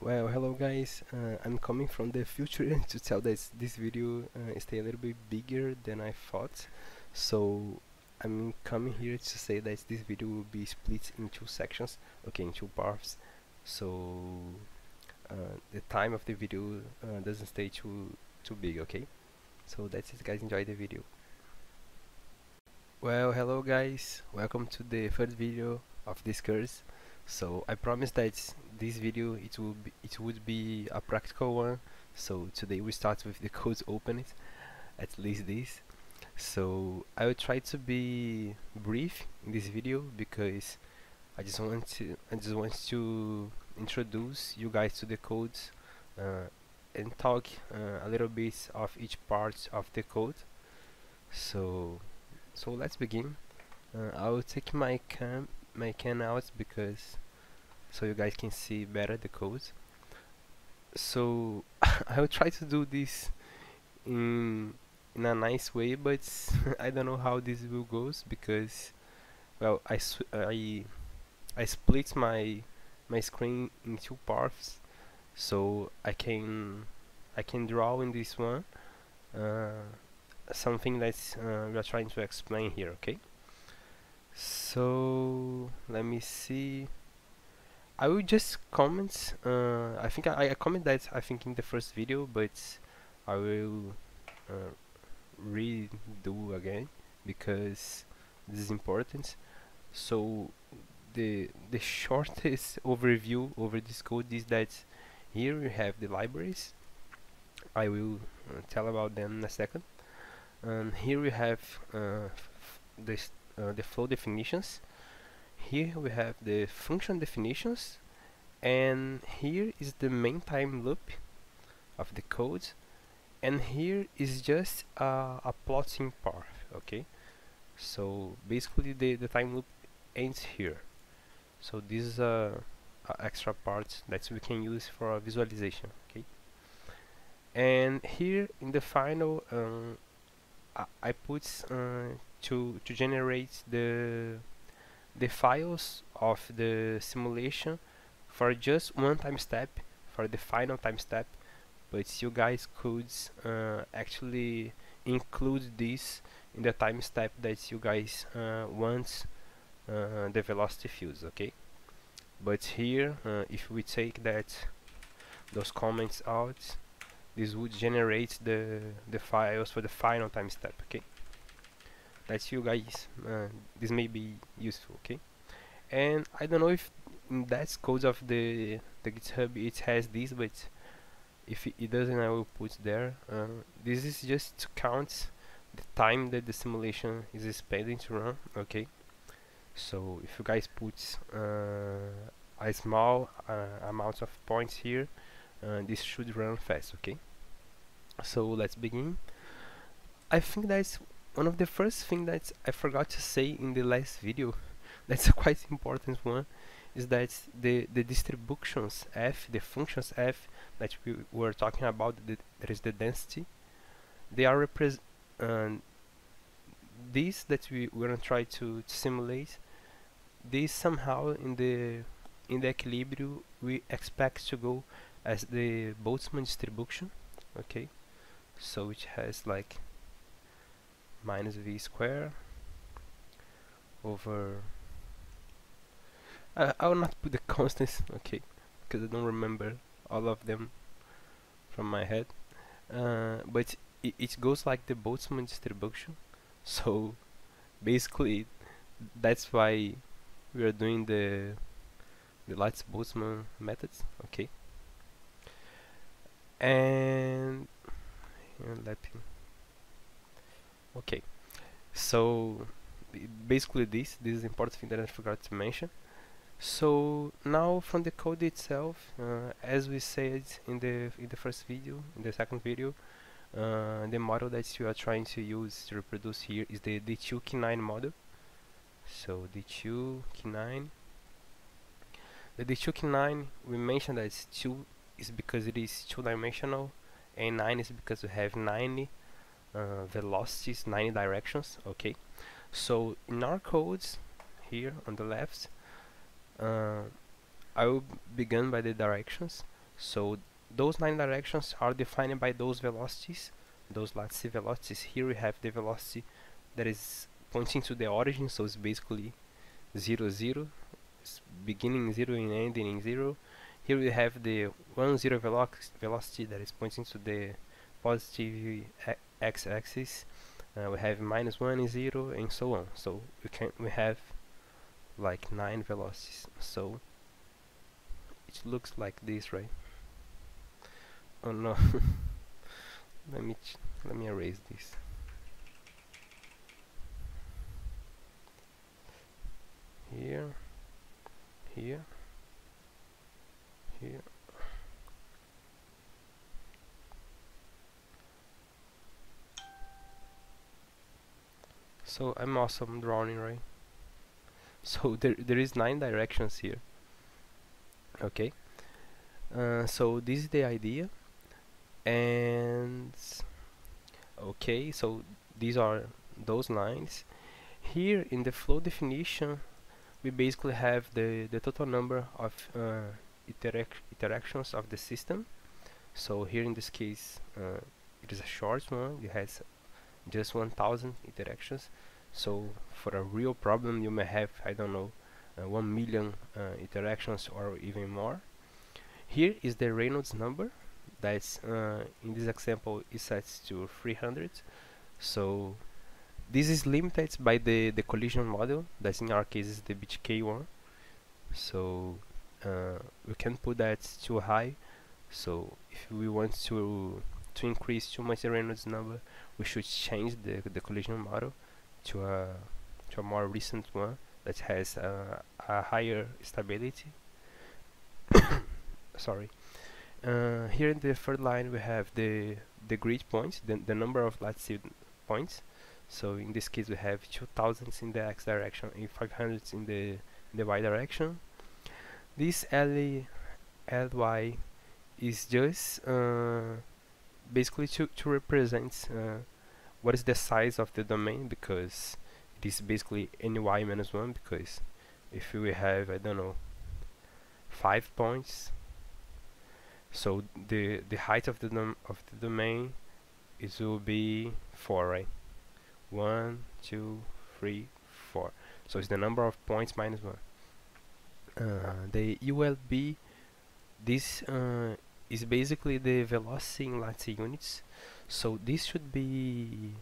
Well, hello guys, uh, I'm coming from the future to tell that this video uh, a little bit bigger than I thought. So I'm coming here to say that this video will be split in two sections, okay, in two parts. So uh, the time of the video uh, doesn't stay too too big, okay? So that's it guys, enjoy the video. Well, hello guys, welcome to the first video of this course so I promise that this video it will be, it would be a practical one. So today we start with the codes open it at least this. So I will try to be brief in this video because I just want to I just want to introduce you guys to the codes uh, and talk uh, a little bit of each part of the code. So so let's begin. Uh, I will take my cam my can out because so you guys can see better the code so I will try to do this in in a nice way but I don't know how this will goes because well I I I split my my screen in two parts. So I can I can draw in this one uh, something that uh, we are trying to explain here okay? So let me see I will just comment uh, I think I, I comment that I think in the first video but I will uh, redo again because this is important. So the the shortest overview over this code is that here we have the libraries. I will uh, tell about them in a second. And here we have uh, this uh, the flow definitions here we have the function definitions and here is the main time loop of the code and here is just a plotting part okay? So basically the, the time loop ends here. So this is a, a extra part that we can use for visualization okay? And here in the final um, I, I put uh, to to generate the the files of the simulation for just one time step for the final time step but you guys could uh, actually include this in the time step that you guys uh, want uh, the velocity fields okay? But here uh, if we take that those comments out this would generate the the files for the final time step okay that's you guys uh, this may be useful okay? And I don't know if that's that code of the the github it has this but if it, it doesn't I will put there. Uh, this is just to count the time that the simulation is spending to run okay? So if you guys put uh, a small uh, amount of points here uh, this should run fast okay? So let's begin. I think that's one of the first things that I forgot to say in the last video that's a quite important one is that the the distributions f the functions f that we were talking about the, that is the density they are represent uh, these that we we're gonna try to, to simulate these somehow in the in the equilibrium we expect to go as the Boltzmann distribution okay? So which has like minus v square over uh, I will not put the constants okay because I don't remember all of them from my head uh, but it, it goes like the Boltzmann distribution. So basically that's why we are doing the the Lattice Boltzmann methods okay. And, and okay so basically this this is important thing that I forgot to mention so now from the code itself uh, as we said in the in the first video in the second video uh, the model that you are trying to use to reproduce here is the D2Q9 model. So D2Q9 the D2Q9 we mentioned that it's 2 is because it is two-dimensional and 9 is because we have 90 uh, velocities 90 directions okay? So in our codes here on the left uh, I will begin by the directions. So those nine directions are defined by those velocities those lattice velocities. Here we have the velocity that is pointing to the origin so it's basically 0 0 it's beginning 0 and ending in 0 here we have the 1 0 velo velocity that is pointing to the positive x-axis uh, we have minus 1 and 0 and so on. So we can we have like 9 velocities. So it looks like this right? Oh no. Let me let me erase this. Here here here so I'm awesome drawing right so there, there is nine directions here. Okay. Uh, so this is the idea. And okay so these are those lines. Here in the flow definition we basically have the the total number of uh, interac interactions of the system. So here in this case uh, it is a short one. It has just 1000 interactions. So for a real problem you may have I don't know uh, 1 million uh, interactions or even more. Here is the Reynolds number. That's uh, in this example is set to 300 so this is limited by the the collision model. That's in our case is the BGK one. So uh, we can put that too high. So if we want to to increase too much the Reynolds number we should change the, the collision model to a to a more recent one that has a higher stability. Sorry. Uh, here in the third line we have the the grid points the, the number of latitude points. So in this case we have 2000s in the x direction and 500s in the in the y direction. This L ly is just uh, basically to, to represent uh, what is the size of the domain because it is basically any y minus 1 because if we have I don't know 5 points so the the height of the dom of the domain is will be 4 right? 1 2 3 4 so it's the number of points minus 1 uh, the ULB this uh, is basically the velocity in lattice units. So this should be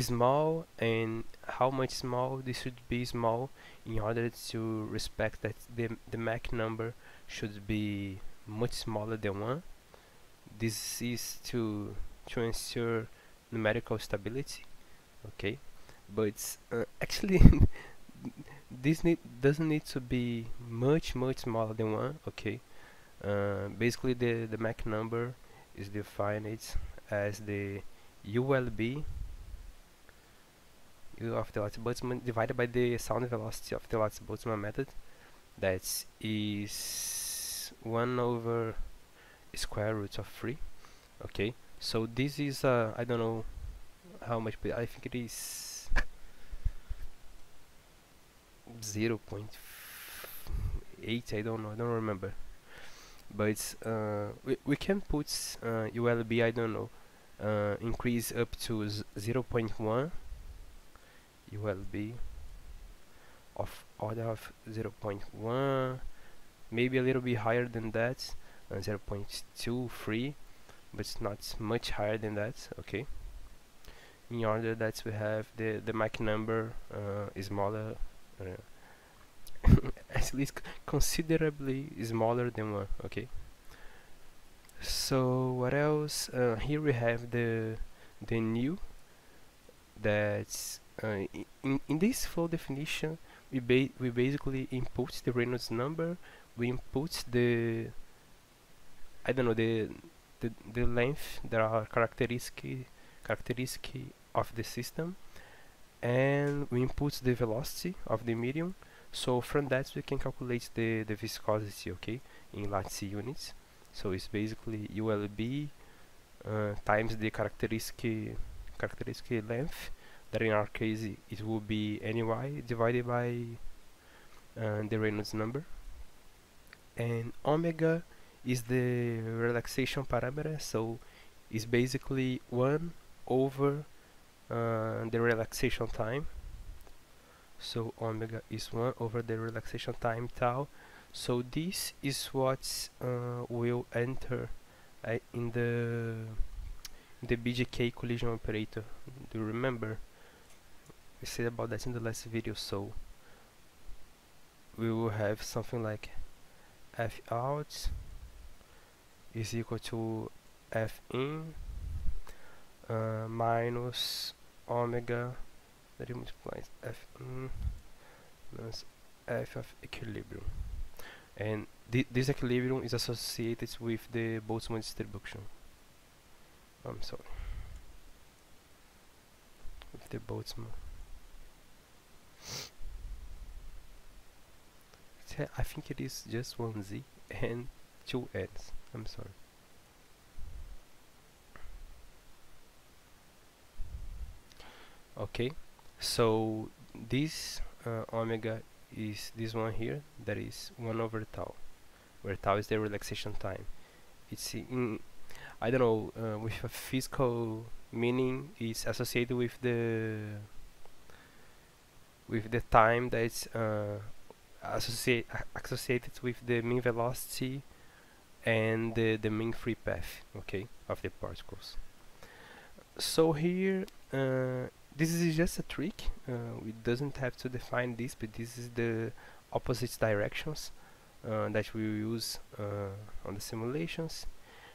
small and how much small? This should be small in order to respect that the, the Mach number should be much smaller than 1 this is to to ensure numerical stability okay? But uh, actually this need doesn't need to be much much smaller than 1 okay uh, basically the the Mach number is defined as the ULB U of the Lattice-Boltzmann divided by the sound velocity of the Lattice-Boltzmann method. That is 1 over square root of 3 okay so this is uh, I don't know how much but I think it is 0 0.8 I don't know I don't remember but uh, we, we can put uh, ULB I don't know uh, increase up to 0.1 ULB of order of 0.1 maybe a little bit higher than that uh, 0.23 but it's not much higher than that okay? In order that we have the the Mach number uh, is smaller uh, at least considerably smaller than 1 okay? So what else? Uh, here we have the the nu that's uh, in, in this flow definition we ba we basically input the Reynolds number we input the I don't know the the, the length there are characteristic characteristic of the system and we input the velocity of the medium so from that we can calculate the, the viscosity okay in lattice units. So it's basically ULB uh, times the characteristic characteristic length. That in our case it will be ny divided by uh, the Reynolds number. And omega is the relaxation parameter. So it's basically 1 over uh, the relaxation time so omega is 1 over the relaxation time tau. So this is what uh, will enter uh, in the the BGK collision operator. Do you remember? We said about that in the last video so we will have something like f out is equal to f in uh, minus omega that multiplies f minus f of equilibrium. And th this equilibrium is associated with the Boltzmann distribution. I'm sorry. With the Boltzmann. I think it is just one z and two n's. I'm sorry. Okay so this uh, omega is this one here that is 1 over tau where tau is the relaxation time. It's in I don't know uh, with a physical meaning it's associated with the with the time that's uh, associate, associated with the mean velocity and the, the mean free path okay of the particles. So here uh, this is just a trick uh, we doesn't have to define this but this is the opposite directions uh, that we use uh, on the simulations.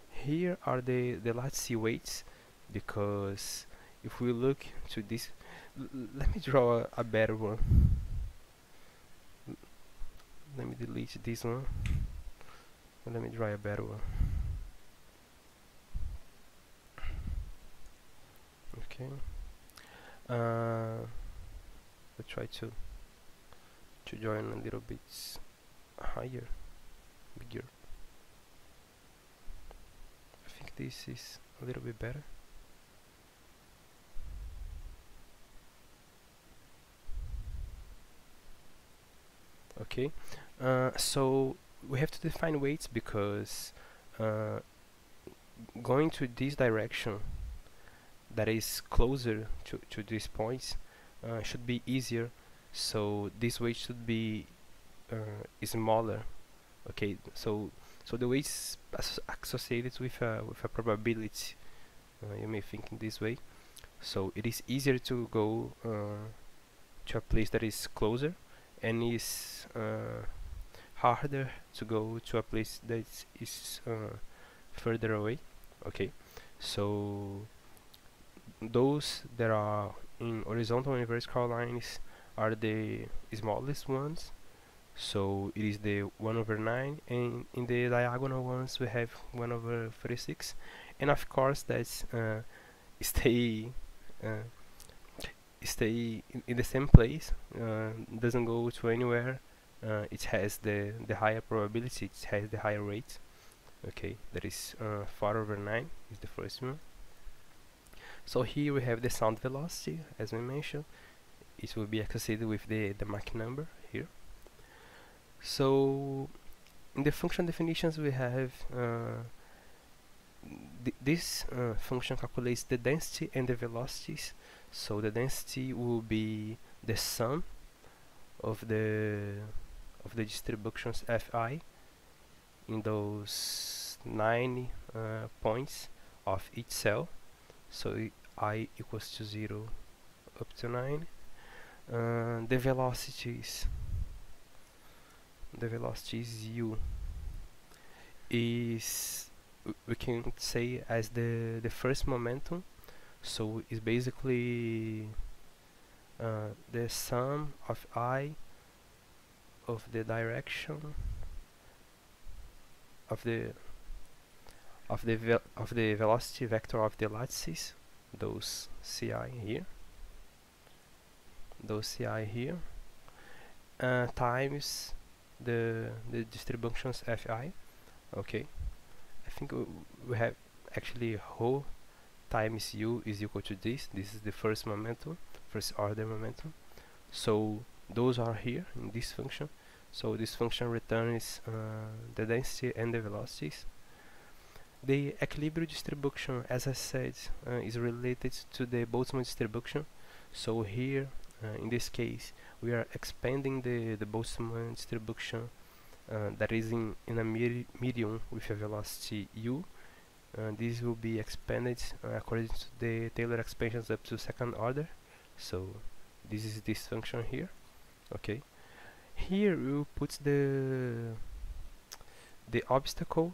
Here are the the lattice weights because if we look to this let me draw a, a better one. Let me delete this one. Let me draw a better one. Okay uh, let's try to to join a little bit higher bigger. I think this is a little bit better. Okay uh, so we have to define weights because uh, going to this direction that is closer to, to these points uh, should be easier. So this weight should be uh, smaller. Okay so so the weights associated with a, with a probability. Uh, you may think in this way. So it is easier to go uh, to a place that is closer and is uh, harder to go to a place that is further away. Okay so those that are in horizontal and vertical lines are the smallest ones. So it is the 1 over 9 and in the diagonal ones we have 1 over 36 and of course that's uh, stay uh, stay in, in, the same place uh, doesn't go to anywhere. Uh, it has the the higher probability it has the higher rate. Okay that is uh, 4 over 9 is the first one so here we have the sound velocity as we mentioned. It will be associated with the the Mach number here. So in the function definitions we have uh, th this uh, function calculates the density and the velocities. So the density will be the sum of the of the distributions fi in those nine uh, points of each cell so i equals to 0 up to 9 uh, the velocities the velocities u is we can say as the the first momentum. So it's basically uh, the sum of i of the direction of the of the of the velocity vector of the lattices those ci here those ci here uh, times the the distributions fi. Okay. I think we have actually whole times u is equal to this. This is the first momentum first order momentum. So those are here in this function. So this function returns uh, the density and the velocities the equilibrium distribution as I said uh, is related to the Boltzmann distribution. So here uh, in this case we are expanding the, the Boltzmann distribution uh, that is in, in a medium with a velocity u. Uh, this will be expanded uh, according to the Taylor expansions up to second order. So this is this function here okay? Here we will put the the obstacle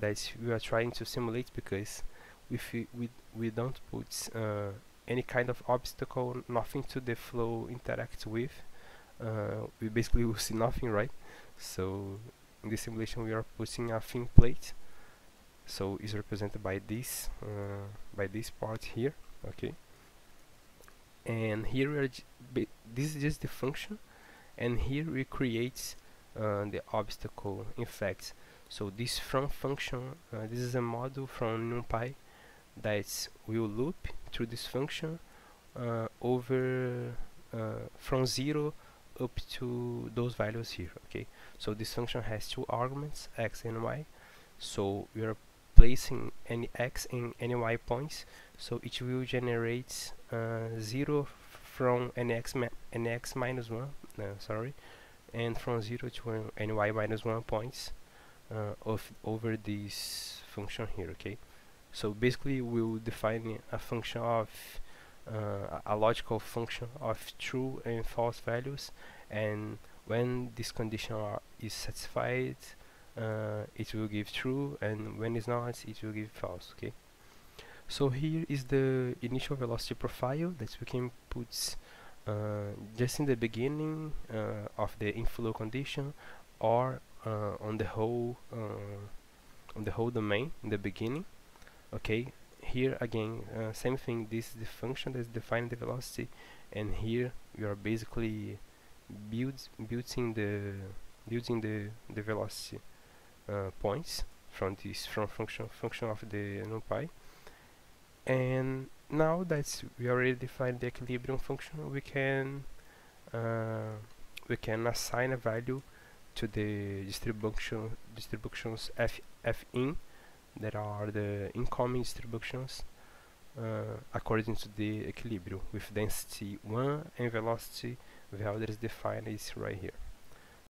that we are trying to simulate because if we we, don't put uh, any kind of obstacle nothing to the flow interact with uh, we basically will see nothing right? So in this simulation we are putting a thin plate. So is represented by this uh, by this part here okay? And here we are this is just the function. And here we create uh, the obstacle. In fact so this fromfunction uh, this is a model from numpy that will loop through this function uh, over uh, from 0 up to those values here okay? So this function has two arguments x and y. So we are placing any x in any y points. So it will generate uh, 0 from any x, any x minus 1 uh, sorry and from 0 to any y minus 1 points uh, of over this function here okay? So basically we'll define a function of uh, a logical function of true and false values and when this condition is satisfied uh, it will give true and when it's not it will give false okay? So here is the initial velocity profile that we can put uh, just in the beginning uh, of the inflow condition or on the whole uh, on the whole domain in the beginning. Okay here again uh, same thing. This is the function that's defining the velocity. And here we are basically build, building the building the the velocity uh, points from this fromfunction function of the numpy and now that we already defined the equilibrium function we can uh, we can assign a value to the distribution distributions f f in that are the incoming distributions uh, according to the equilibrium with density 1 and velocity that is defined is right here